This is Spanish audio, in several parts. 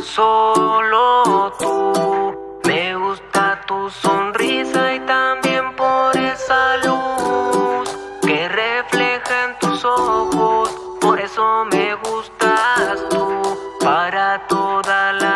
Solo tú. Me gusta tu sonrisa y también por esa luz que refleja en tus ojos. Por eso me gustas tú. Para toda la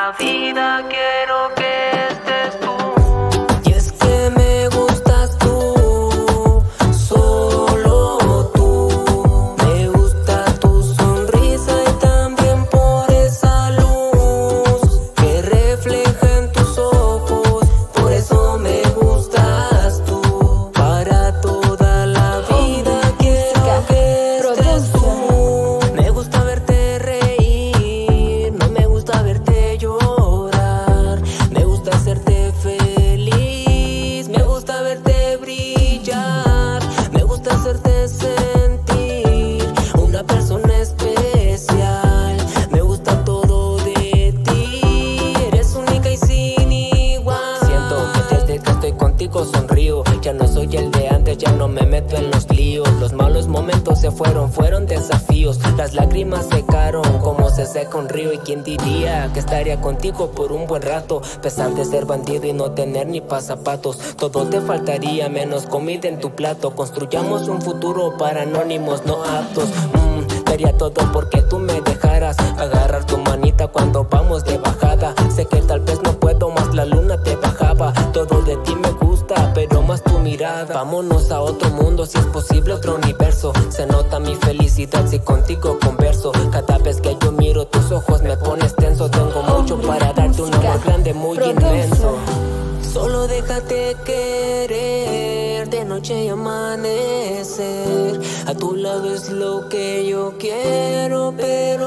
sonrío. Ya no soy el de antes, ya no me meto en los líos. Los malos momentos se fueron, fueron desafíos. Las lágrimas secaron como se seca un río. Y quién diría que estaría contigo por un buen rato. Pesar de ser bandido y no tener ni pasapatos. Todo te faltaría menos comida en tu plato. Construyamos un futuro para anónimos no aptos. Mm, daría todo porque tú me dejaras agarrar tu manita cuando vamos de bajada. Sé que tal vez no puedo más, la luna te bajaba. Todo de ti me mirada. Vámonos a otro mundo, si es posible, otro universo. Se nota mi felicidad si contigo converso. Cada vez que yo miro tus ojos me pones tenso. Tengo mucho para darte un amor grande, muy inmenso. Solo déjate querer de noche y amanecer. A tu lado es lo que yo quiero, pero